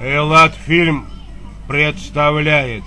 Эллад фильм представляет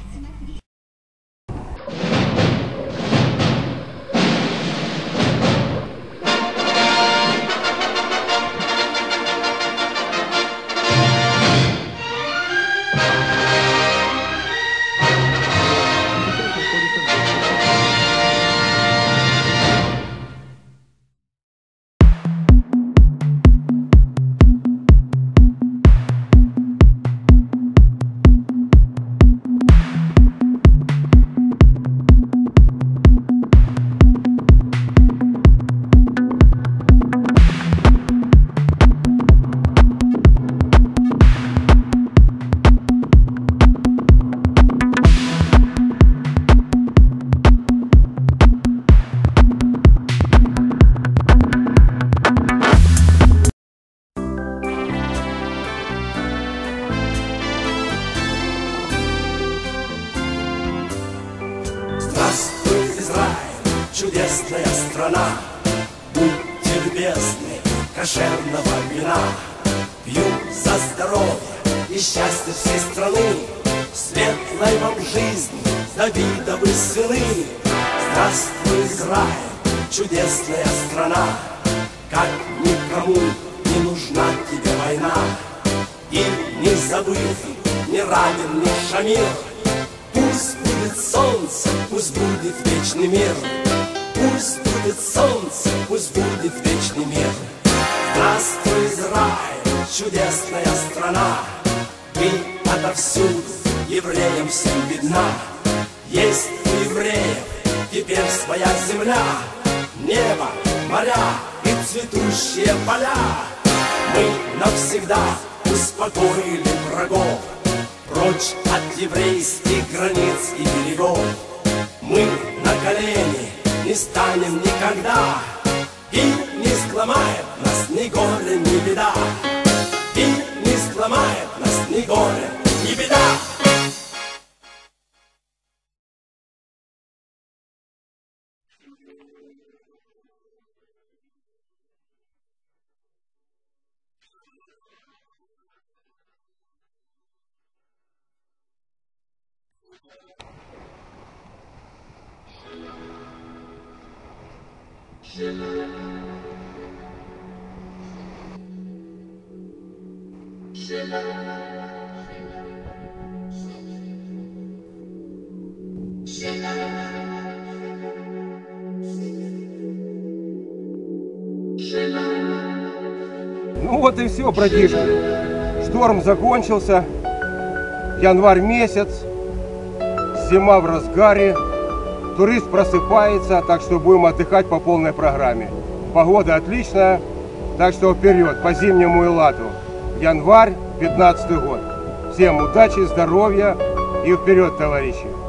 кошерного вина Пью за здоровье и счастье всей страны. Светлой вам жизни, Давидовы сыны. Здравствуй, Израиль, чудесная страна. Как никому не нужна тебе война. И не забыт, не ранен, не шамир. Пусть будет солнце, пусть будет вечный мир. Пусть будет солнце, пусть будет вечный мир. Здравствуй, Израиль, чудесная страна. Ты отовсюду евреям всем видна. Есть у евреев теперь своя земля, Небо, моря и цветущие поля. Мы навсегда успокоили врагов, Прочь от еврейских границ и берегов Мы на колени не станем никогда И не сломает нас ни горе, ни беда. И не сломает нас ни горе, ни беда Ну вот и все, братишки. Шторм закончился. Январь месяц. Зима в разгаре. Турист просыпается, так что будем отдыхать по полной программе. Погода отличная, так что вперед по зимнему Элату. Январь, 15 год. Всем удачи, здоровья и вперед, товарищи!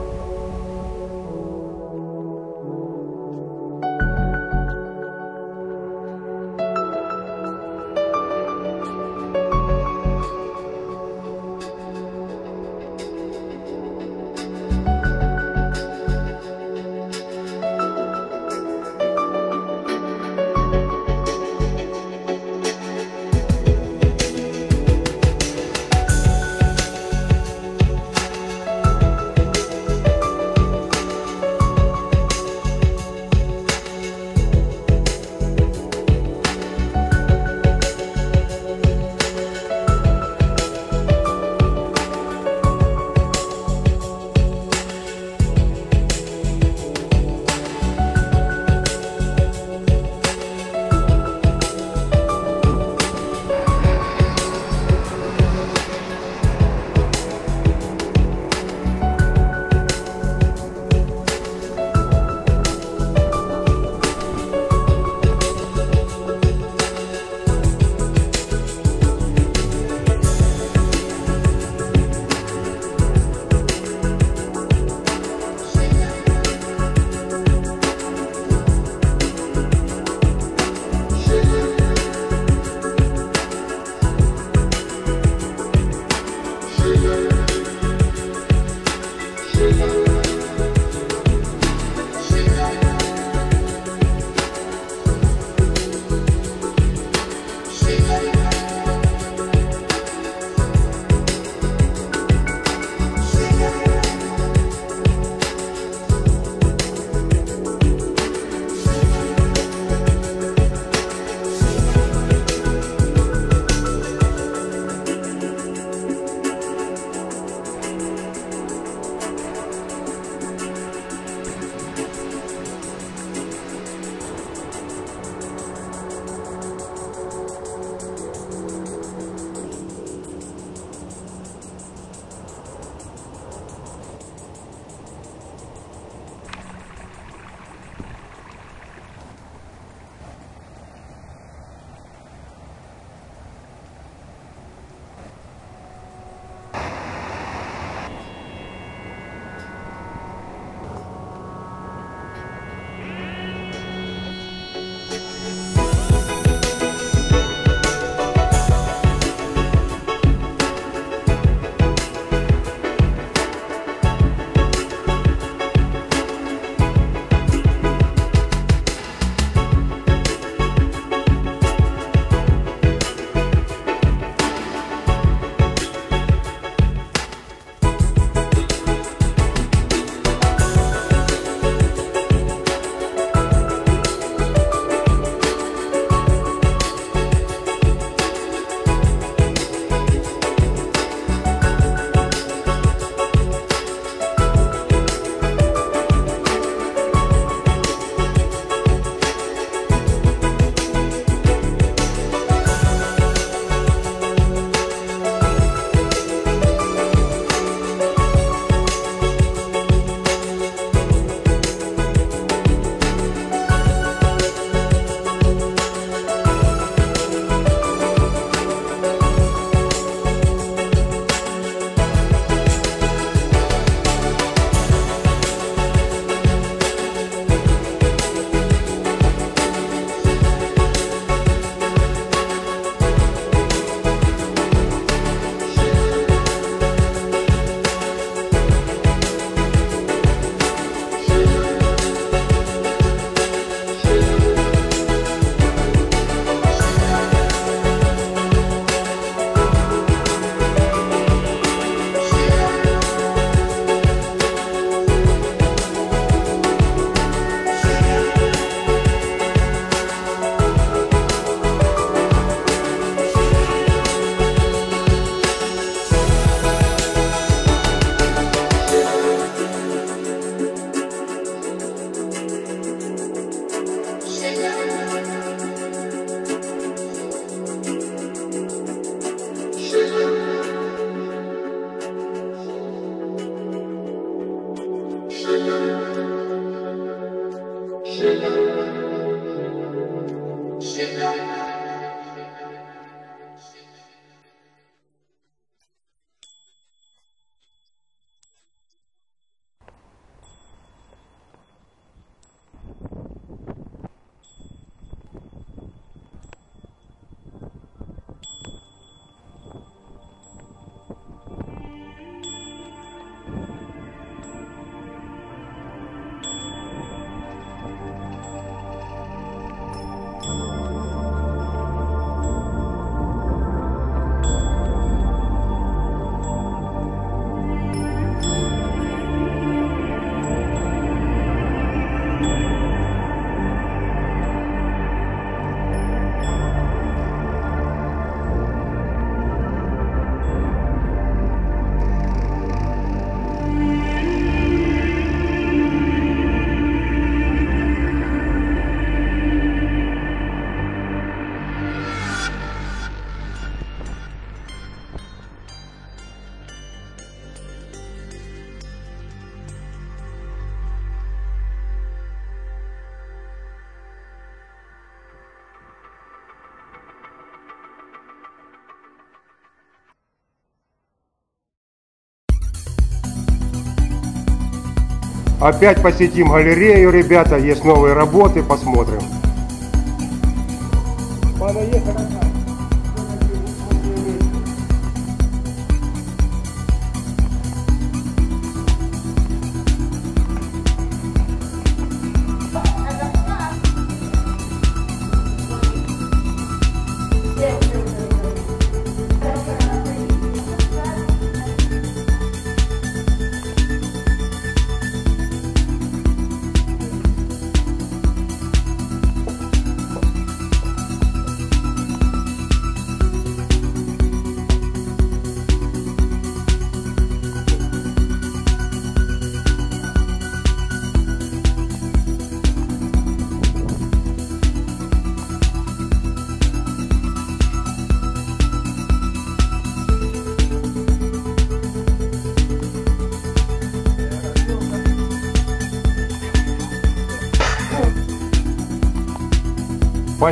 Опять посетим галерею, ребята. Есть новые работы, посмотрим.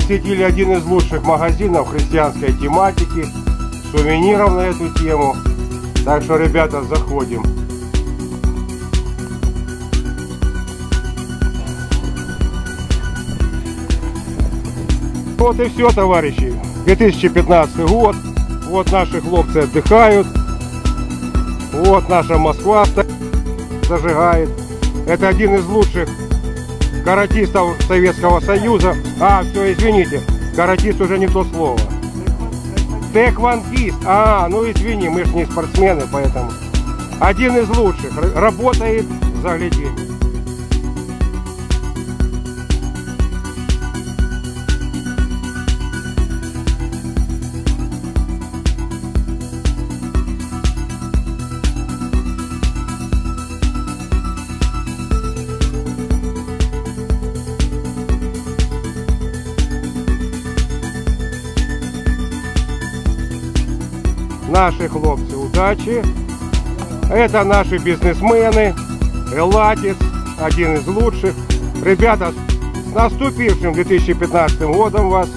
Посетили один из лучших магазинов христианской тематики, сувениров на эту тему. Так что, ребята, заходим. Вот и все, товарищи. 2015 год. Вот наши хлопцы отдыхают. Вот наша Москва зажигает. Это один из лучших каратистов Советского Союза. А, все, извините, каратист уже не то слово. Тэквондист. А, ну извини, мы же не спортсмены, поэтому. Один из лучших. Работает, загляди. Наши хлопцы, удачи. Это наши бизнесмены. Элатис, один из лучших. Ребята, с наступившим 2015 годом вас.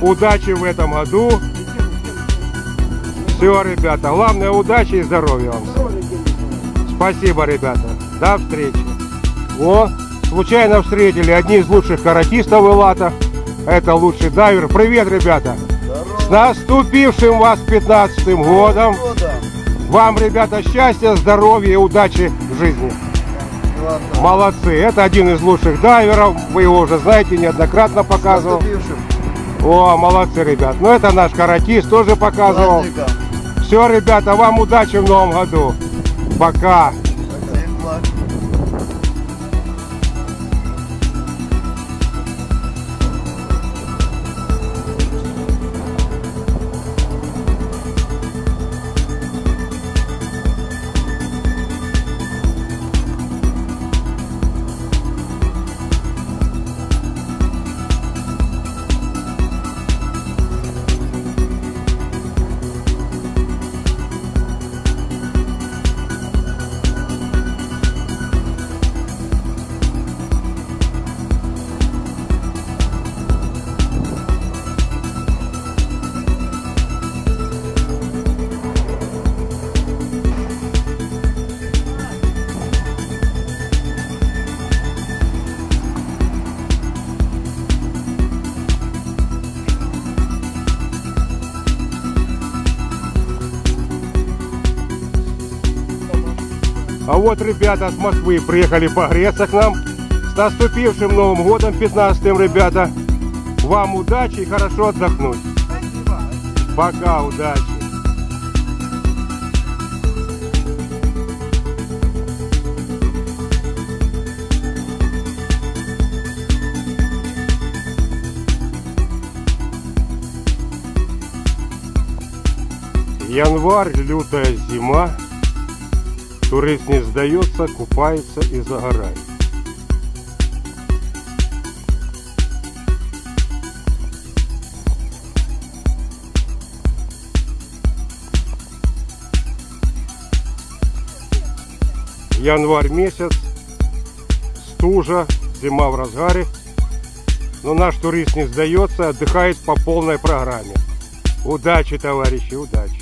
Удачи в этом году. Все, ребята. Главное, удачи и здоровья вам. Спасибо, ребята. До встречи. О, случайно встретили одни из лучших каратистов Элата. Это лучший дайвер. Привет, ребята. С наступившим вас 15 годом. Вам, ребята, счастья, здоровья и удачи в жизни. Молодцы. Это один из лучших дайверов. Вы его уже знаете, неоднократно показывал. О, молодцы, ребят. Ну, это наш каратист тоже показывал. Все, ребята, вам удачи в новом году. Пока. Вот ребята с Москвы приехали погреться к нам. С наступившим Новым годом 15-м, ребята. Вам удачи и хорошо отдохнуть. Пока, удачи. Январь, лютая зима. Турист не сдается, купается и загорает. Январь месяц, стужа, зима в разгаре. Но наш турист не сдается, отдыхает по полной программе. Удачи, товарищи, удачи.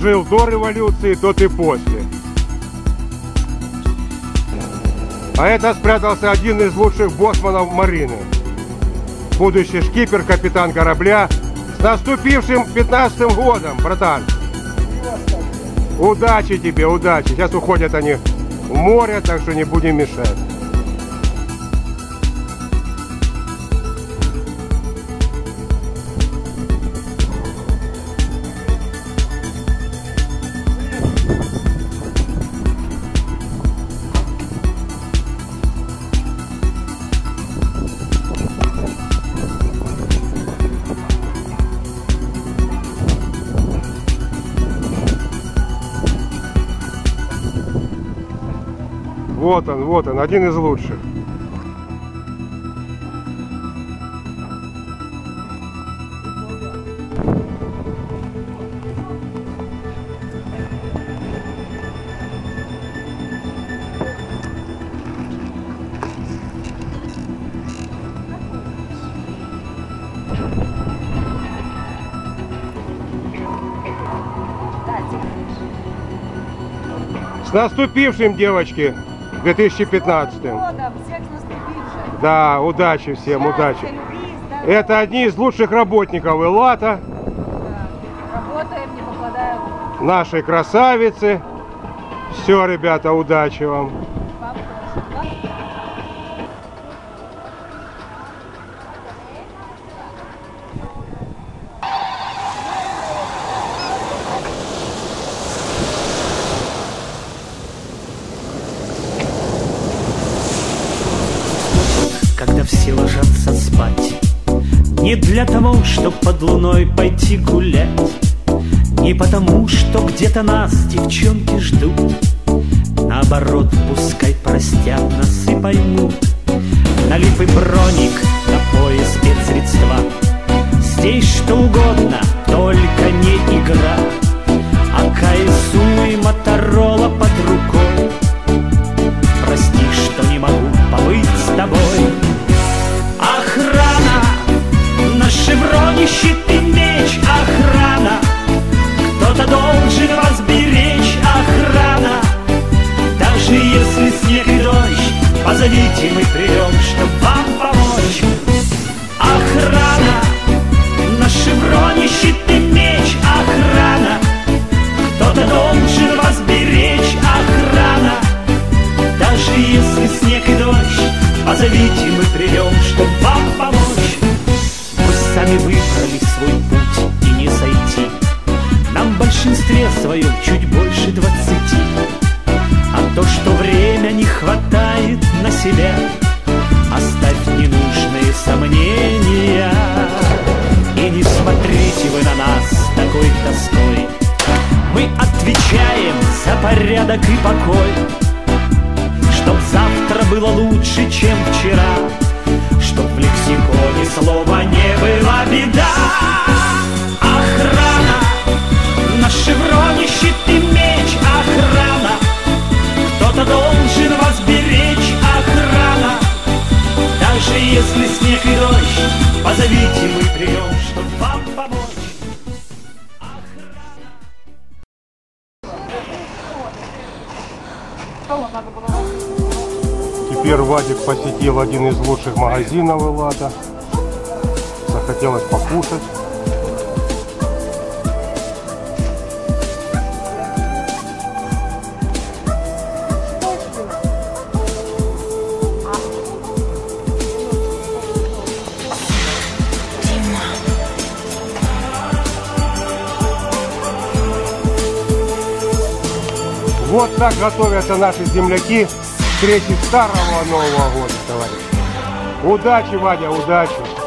Жил до революции, тот и после. А это спрятался один из лучших боссманов Марины. Будущий шкипер, капитан корабля. С наступившим 15 годом, братан. Удачи тебе, удачи. Сейчас уходят они в море, так что не будем мешать. Вот он, вот он, один из лучших. С наступившим, девочки, 2015. Всех с наступившим. Да, удачи всем, удачи. Любви. Это одни из лучших работников Эллата, Работаем, не наши красавицы. Все, ребята, удачи вам. Все ложатся спать. Не для того, чтоб под луной пойти гулять, Не потому, что где-то нас девчонки ждут. Наоборот, пускай простят нас и поймут. Налипый броник, на пояс спецсредства. Здесь что угодно, только не игра. А КСУ и Моторола под рукой. Шевроне щит и меч, охрана. Кто-то должен вас беречь, охрана. Даже если снег и дождь, позовите, мы придем, чтоб вам помочь. Охрана, на шевроне щит и меч, охрана. Кто-то должен вас беречь, охрана. Даже если снег и дождь, позовите, мы придем, чтоб вам помочь. Сами выбрали свой путь и не сойти. Нам в большинстве своем посетил один из лучших магазинов Эллата. Захотелось покушать. Вот так готовятся наши земляки встрече старого Нового года, товарищи. Удачи, Вадя, удачи.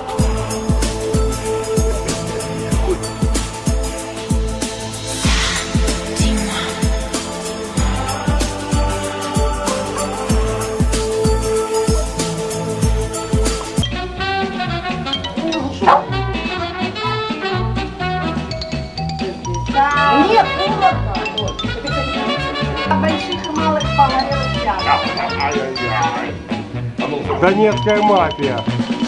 Донецкая мафия.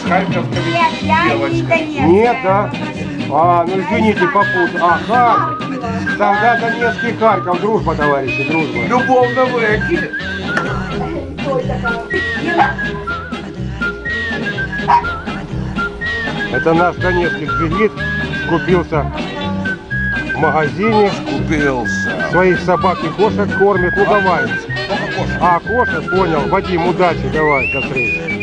Я не Донецкая. Нет, да? А, ну извините, попутал. Ага. Тогда Донецкий Харьков, дружба, товарищи, дружба. Любовно выки. Это наш донецкий джигит купился в магазине, Купился. своих собак и кошек кормит. Ну давай. А, кошек, понял. Вадим, удачи, давай, до.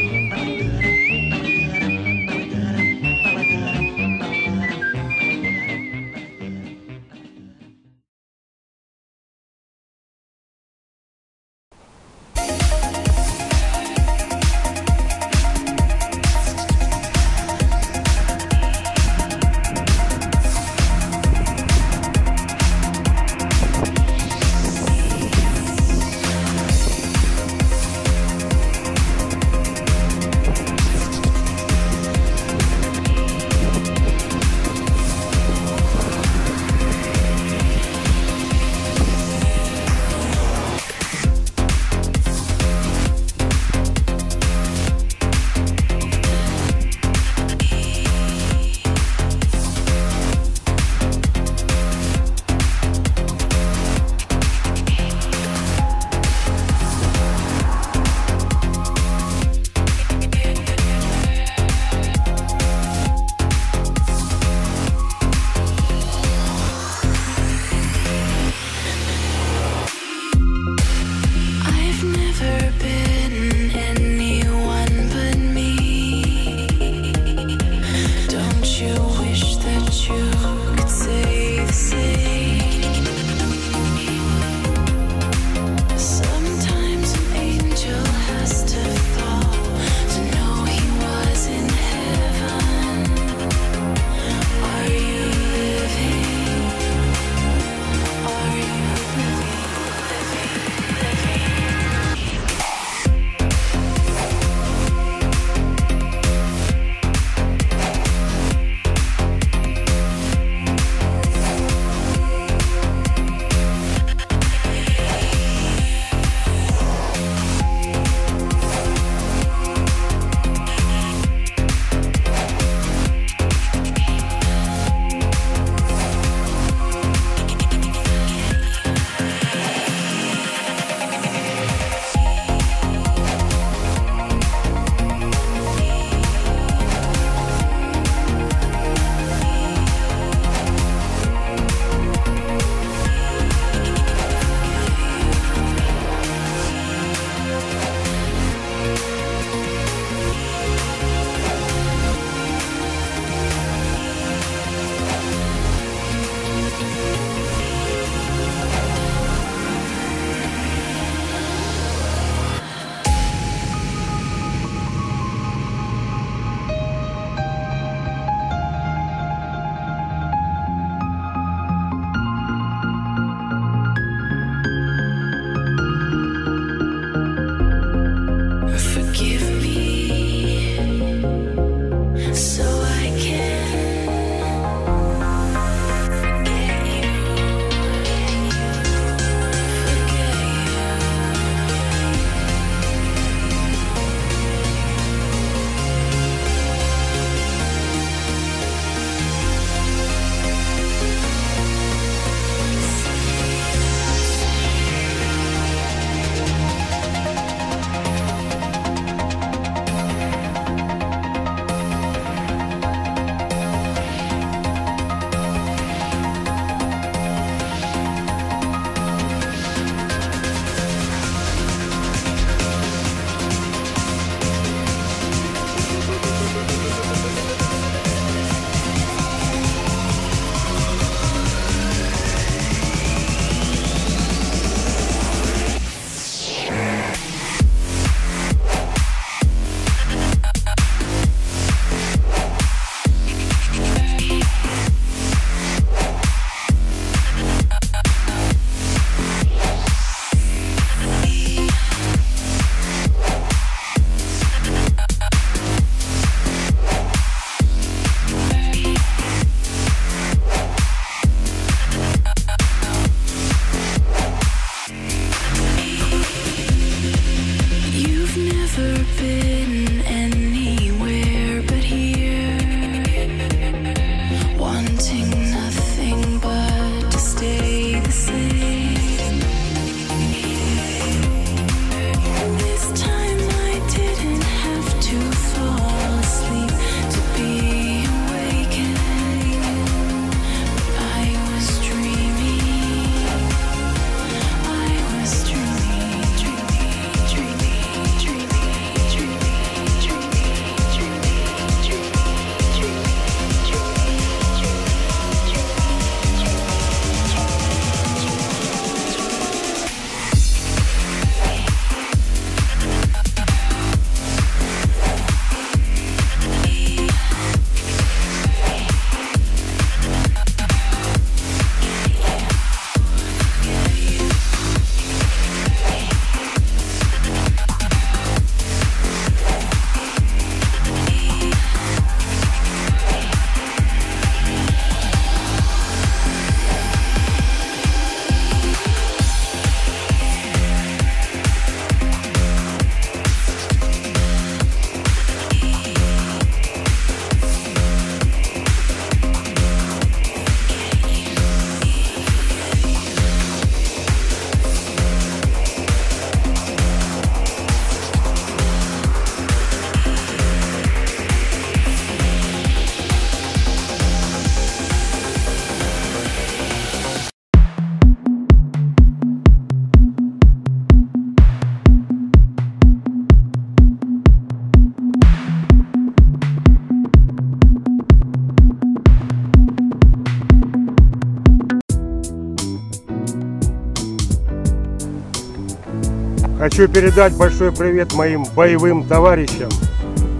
Хочу передать большой привет моим боевым товарищам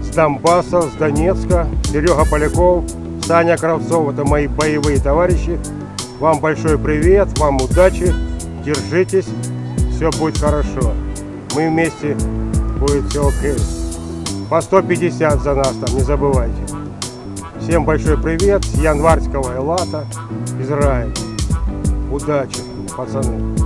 с Донбасса, с Донецка, Серега Поляков, Саня Кравцов. Это мои боевые товарищи. Вам большой привет, вам удачи, держитесь, все будет хорошо. Мы вместе, будет все окей. По 150 за нас там, не забывайте. Всем большой привет с январского Элата, Израиль. Удачи, пацаны.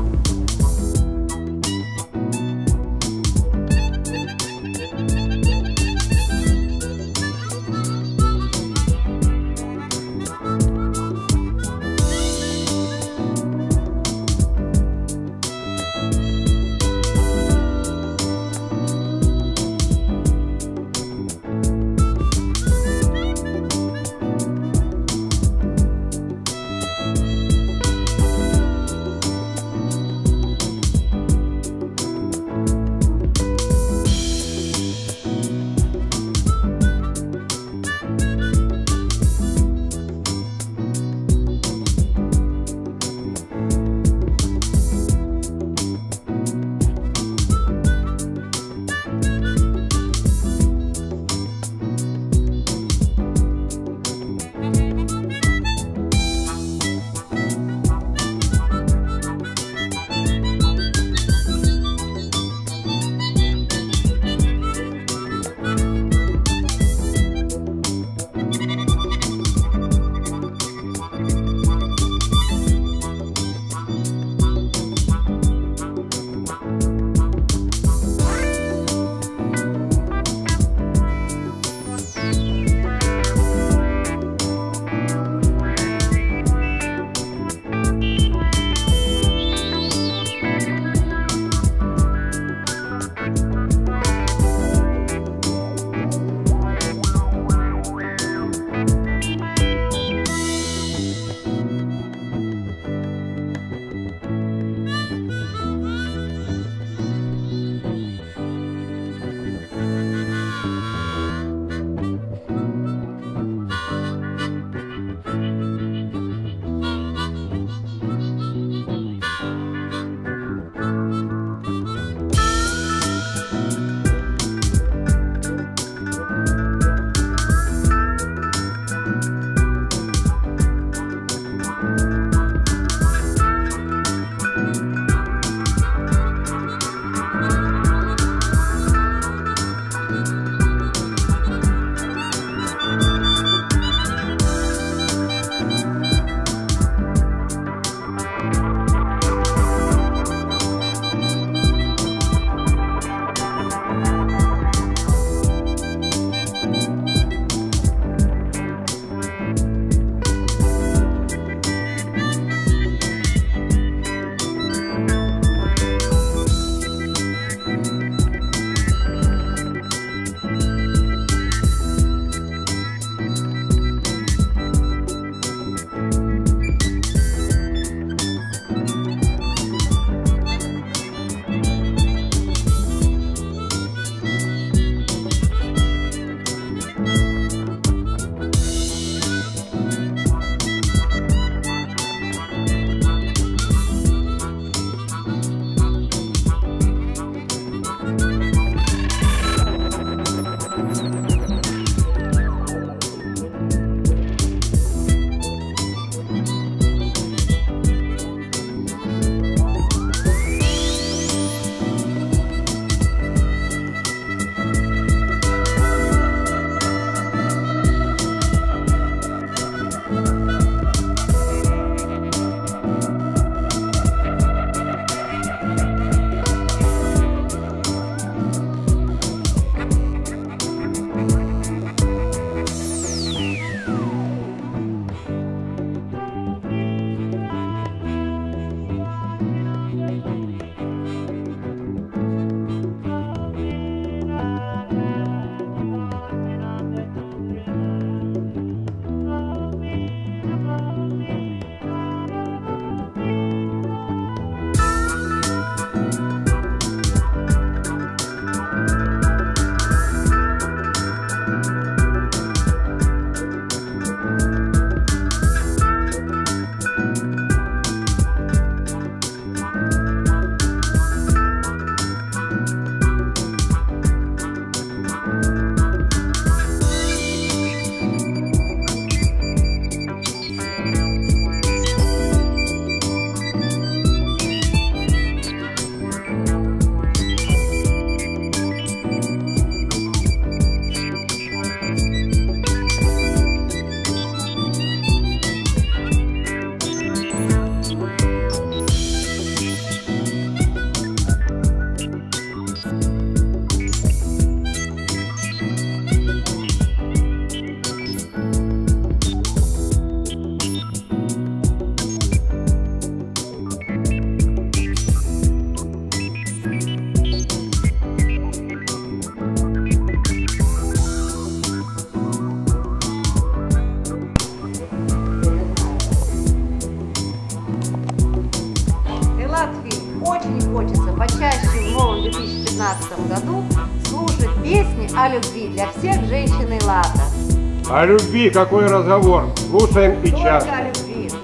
О любви какой разговор. Слушаем и любви.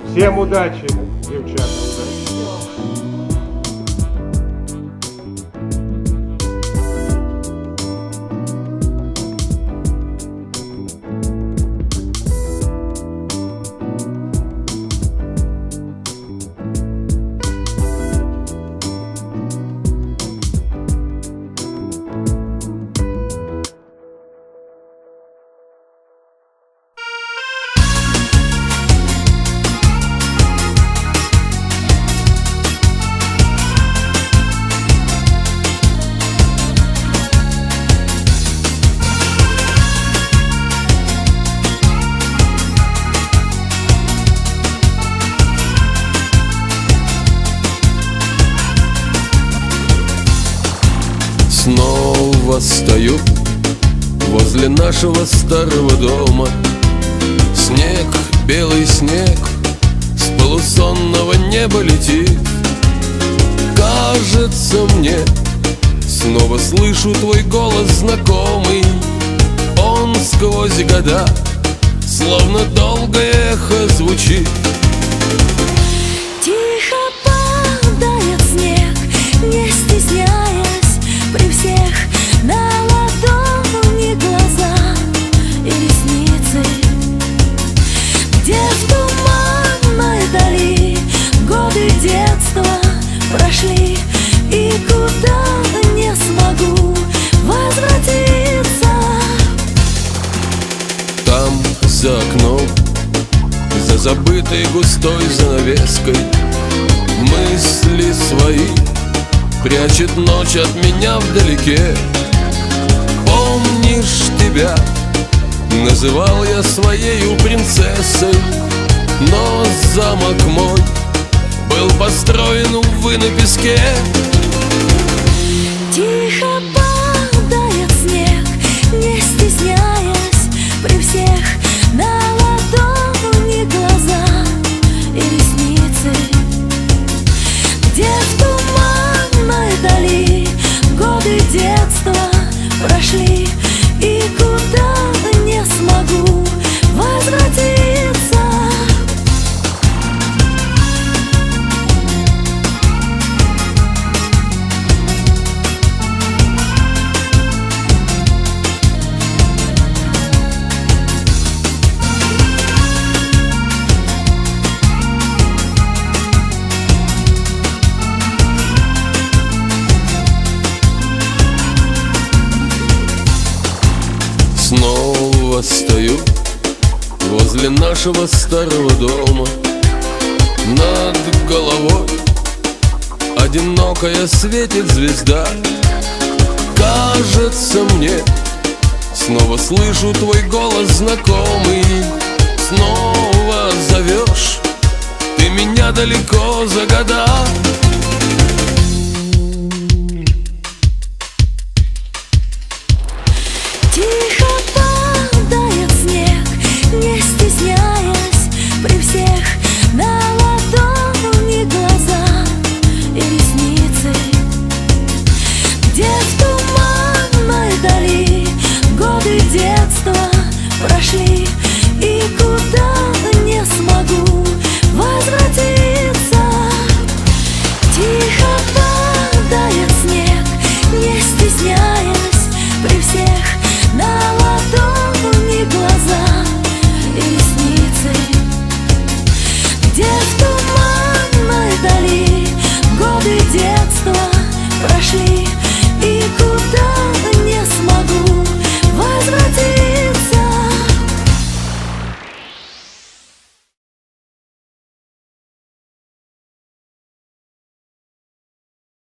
Всем удачи, Снова стою возле нашего старого дома. Снег, белый снег с полусонного неба летит. Кажется мне, снова слышу твой голос знакомый. Он сквозь года, словно долгое эхо звучит и куда не смогу возвратиться. Там, за окном, за забытой густой занавеской Мысли свои прячет ночь от меня вдалеке Помнишь тебя, называл я своею принцессой Но замок мой был построен, увы, на песке. Тихо нашего старого дома. Над головой одинокая светит звезда. Кажется мне, снова слышу твой голос знакомый. Снова зовешь ты меня далеко за года